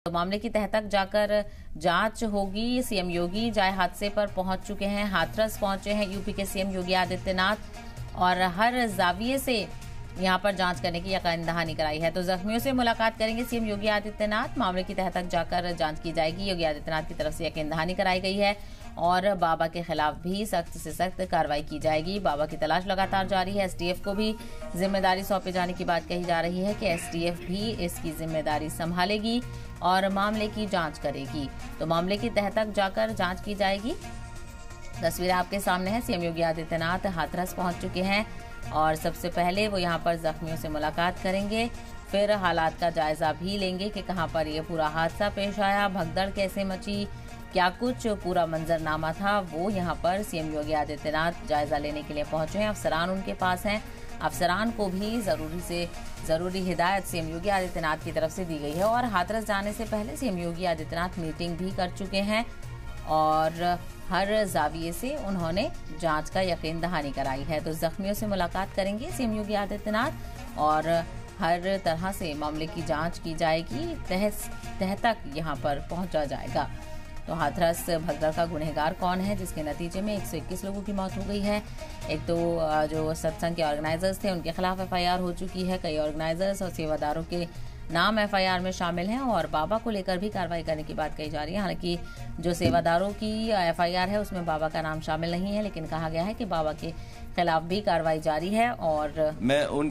तो मामले की तह तक जाकर जाँच होगी। सीएम योगी जाए हादसे पर पहुँच चुके हैं, हाथरस पहुँचे हैं यूपी के सीएम योगी आदित्यनाथ और हर जाविये से यहाँ पर जाँच करने की यकीन दहानी कराई है। तो जख्मियों से मुलाकात करेंगे सीएम योगी आदित्यनाथ। मामले की तह तक जाकर जाँच की जाएगी। योगी आदित्यनाथ की तरफ़ से यकीन दहानी कराई गई है। और बाबा के खिलाफ भी सख्त से सख्त कार्रवाई की जाएगी। बाबा की तलाश लगातार जारी है। एसटीएफ को भी ज़िम्मेदारी सौंपे जाने की बात कही जा रही है कि एसटीएफ भी इसकी ज़िम्मेदारी संभालेगी और मामले की जाँच करेगी। तो मामले की तह तक जाकर जाँच की जाएगी। तस्वीर आपके सामने है। सीएम योगी आदित्यनाथ हाथरस पहुँच चुके हैं और सबसे पहले वो यहाँ पर जख्मियों से मुलाकात करेंगे। फिर हालात का जायजा भी लेंगे कि कहाँ पर यह पूरा हादसा पेश आया, भगदड़ कैसे मची क्या कुछ पूरा मंजरनामा था, वो यहाँ पर सीएम योगी आदित्यनाथ जायजा लेने के लिए पहुँचे हैं। अफसरान उनके पास हैं। अफसरान को भी ज़रूरी से, ज़रूरी हिदायत सीएम योगी आदित्यनाथ की तरफ़ से दी गई है और हाथरस जाने से पहले सीएम योगी आदित्यनाथ मीटिंग भी कर चुके हैं और हर जाविये से उन्होंने जाँच का यकीन दहानी कराई है। तो जख्मियों से मुलाकात करेंगे सीएम योगी आदित्यनाथ और हर तरह से मामले की जाँच की जाएगी। तह तह तक यहाँ पर पहुँचा जाएगा। तो हाथरस भगदड़ का गुनहगार कौन है, जिसके नतीजे में 121 लोगों की मौत हो गई है। एक तो जो सत्संग के ऑर्गेनाइजर्स थे, उनके खिलाफ एफआईआर हो चुकी है। कई ऑर्गेनाइजर्स और सेवादारों के नाम एफआईआर में शामिल हैं और बाबा को लेकर भी कार्रवाई करने की बात कही जा रही है। हालाँकि जो सेवादारों की एफआईआर है, उसमें बाबा का नाम शामिल नहीं है, लेकिन कहा गया है कि बाबा के खिलाफ भी कार्रवाई जारी है और मैं उन